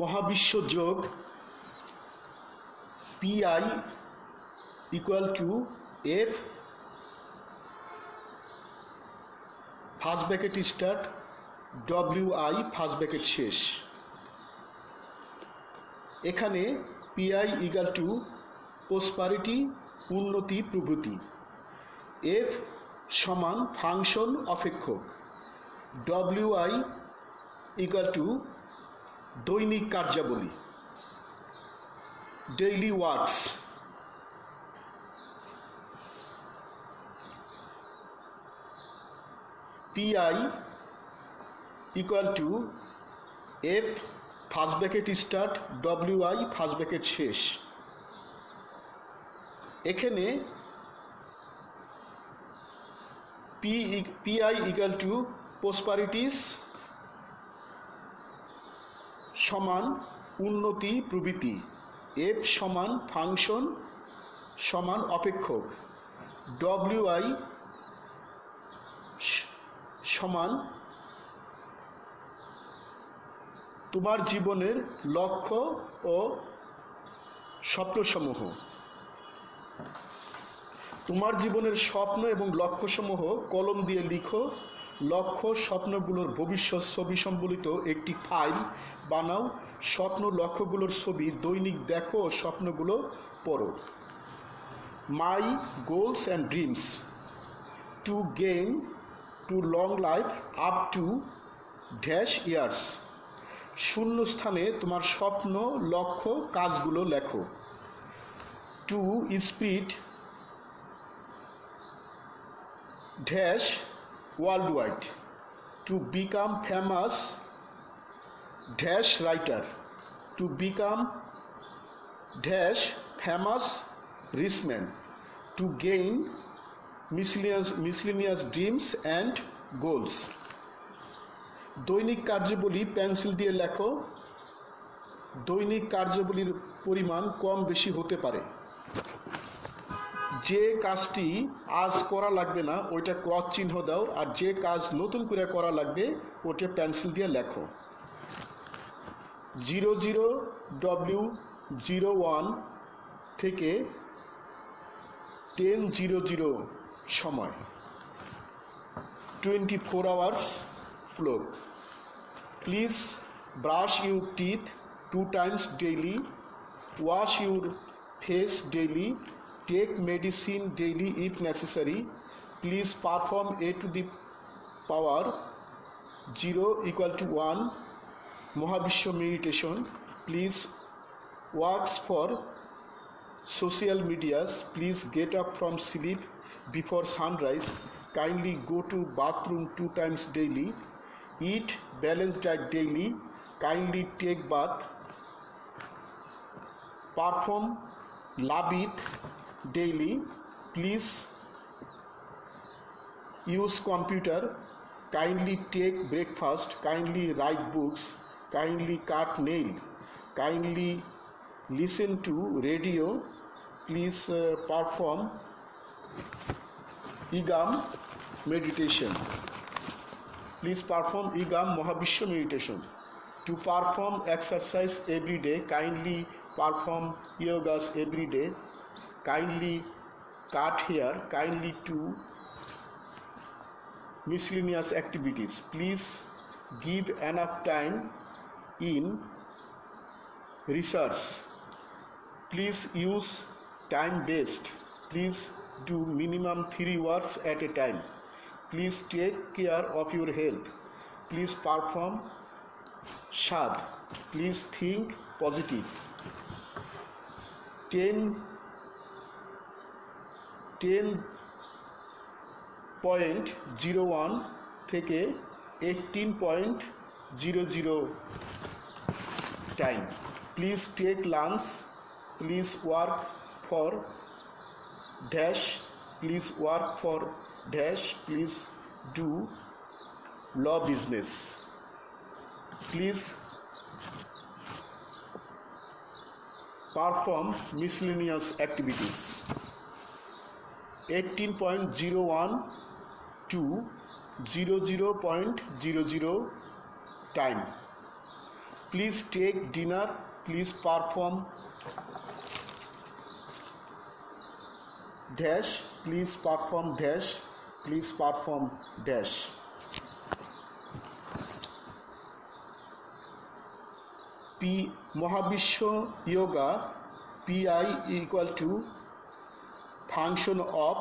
মহাবিশ্ব যোগ PI equal to F first bracket start W I first bracket শেষ এখানে পিআই ইগাল টু পোসপারিটি উন্নতি প্রভৃতি এফ সমান ফাংশন অপেক্ষক ডব্লিউ আই ইগাল টু দৈনিক কার্যাবলী daily works PI equal to F first bracket start W I first bracket শেষ এখানে P PI equal to prosperities সমান উন্নতি প্রবৃতি এফ সমান ফাংশন সমান অপেক্ষক ডব্লিউআই সমান তোমার জীবনের লক্ষ্য ও স্বপ্নসমূহ তোমার জীবনের স্বপ্ন এবং লক্ষ্যসমূহ কলম দিয়ে লিখো লক্ষ্য স্বপ্নগুলোর ভবিষ্যৎ ছবি সম্বলিত একটি ফাইল বানাও স্বপ্ন লক্ষ্যগুলোর ছবি দৈনিক দেখো স্বপ্নগুলো পড়ো my goals and dreams to gain to long life up to dash years শূন্য স্থানে তোমার স্বপ্ন লক্ষ্য কাজগুলো লেখো to speed dash world wide to become famous dash writer to become dash famous rich man to gain miscellaneous miscellaneous dreams and goals দৈনিক কার্যবলী pencil দিয়ে লেখো দৈনিক কার্যবলীর পরিমাণ কম বেশি হতে পারে যে কাজটি আজ করা লাগবে না ওইটা ক্রস চিহ্ন দাও আর যে কাজ নতুন করে করা লাগবে ওটা পেন্সিল দিয়ে লেখো zero zero W zero one থেকে টেন জিরো জিরো সময় twenty four hours clock please brush your teeth two times daily wash your face daily Take medicine daily if necessary. Please perform a to the power 0 equal to 1 Mahavishwa meditation. Please works for social medias. Please get up from sleep before sunrise. Kindly go to bathroom 2 times daily. Eat balanced diet daily. Kindly take bath. Perform labith daily please use computer kindly take breakfast kindly write books kindly cut nail kindly listen to radio please uh, perform igam meditation please perform igam mahavishwa meditation to perform exercise every day kindly perform yogas every day kindly cut here kindly to miscellaneous activities please give enough time in research please use time based please do minimum 3 hours at a time please take care of your health please perform sharp please think positive 10 ten point zero one eighteen point zero zero time please take lunch please work for dash please work for dash please do law business please perform miscellaneous activities eighteen point zero one two zero zero point zero zero time please take dinner please perform dash please perform dash please perform dash P মহাবিশ্ব yoga PI equal to of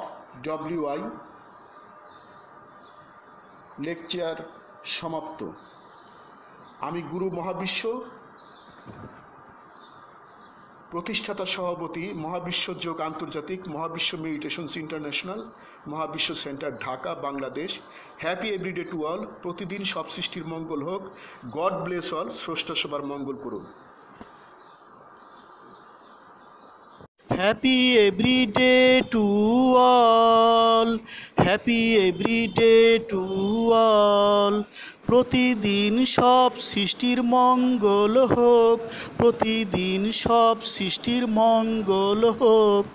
W I lecture সমাপ্ত আমি গুরু মহাবিশ্ব প্রতিষ্ঠাতা সভাপতি মহাবিশ্ব যোগ আন্তর্জাতিক মহাবিশ্ব মেডিটেশনস ইন্টারন্যাশনাল মহাবিশ্ব centre Dhaka Bangladesh happy everyday to all প্রতিদিন সব সৃষ্টির মঙ্গল হোক গড ব্লেস অল স্রষ্টা সবার মঙ্গল করুন happy every day to all happy every day to all প্রতিদিন সব সৃষ্টির মঙ্গল হোক প্রতিদিন সব সৃষ্টির মঙ্গল হোক